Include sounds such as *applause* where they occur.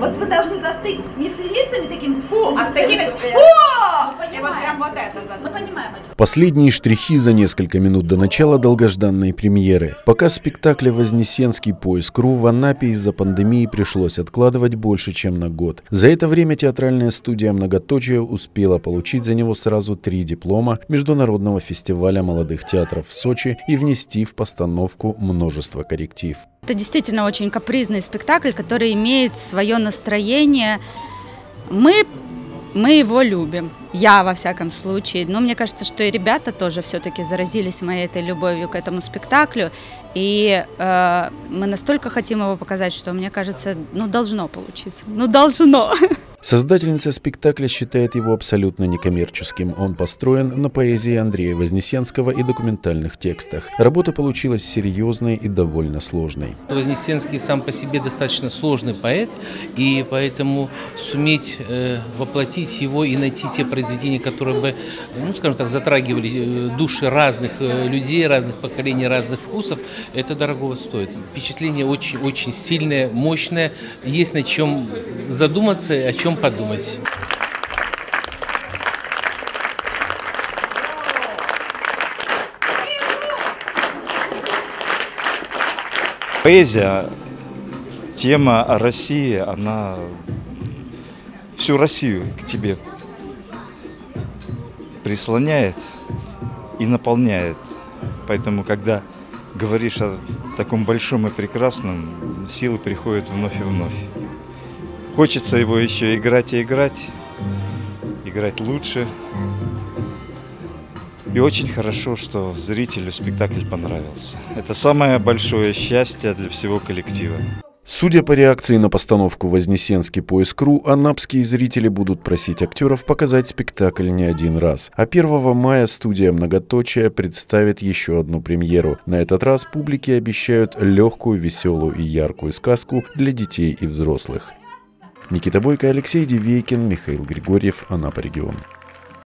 Вот вы должны застыть не с лицами такими тьфу, а с такими тьфу! И вот прям вот это застыть. Мы понимаем. Последние штрихи за несколько минут до начала долгожданной премьеры. Пока спектакля «Вознесенский поиск РУ» в Анапе из-за пандемии пришлось откладывать больше, чем на год. За это время театральная студия «Многоточие» успела получить за него сразу три диплома Международного фестиваля молодых театров в Сочи и внести в постановку множество корректив. Это действительно очень капризный спектакль, который имеет свое настроение. Мы, мы его любим. Я, во всяком случае. Но мне кажется, что и ребята тоже все-таки заразились моей этой любовью к этому спектаклю. И э, мы настолько хотим его показать, что мне кажется, ну должно получиться. Ну должно. *laughs* Создательница спектакля считает его абсолютно некоммерческим. Он построен на поэзии Андрея Вознесенского и документальных текстах. Работа получилась серьезной и довольно сложной. Вознесенский сам по себе достаточно сложный поэт, и поэтому суметь э, воплотить его и найти те произведения, которые бы, ну, скажем так, затрагивали э, души разных э, людей, разных поколений, разных вкусов, это дорого стоит. Впечатление очень-очень сильное, мощное. Есть над чем задуматься, о чем подумать. Поэзия, тема России, она всю Россию к тебе прислоняет и наполняет. Поэтому, когда говоришь о таком большом и прекрасном, силы приходят вновь и вновь. Хочется его еще играть и играть, играть лучше. И очень хорошо, что зрителю спектакль понравился. Это самое большое счастье для всего коллектива. Судя по реакции на постановку «Вознесенский поиск РУ», анапские зрители будут просить актеров показать спектакль не один раз. А 1 мая студия «Многоточие» представит еще одну премьеру. На этот раз публике обещают легкую, веселую и яркую сказку для детей и взрослых. Никита Бойко, Алексей Дивейкин, Михаил Григорьев, Анапа регион.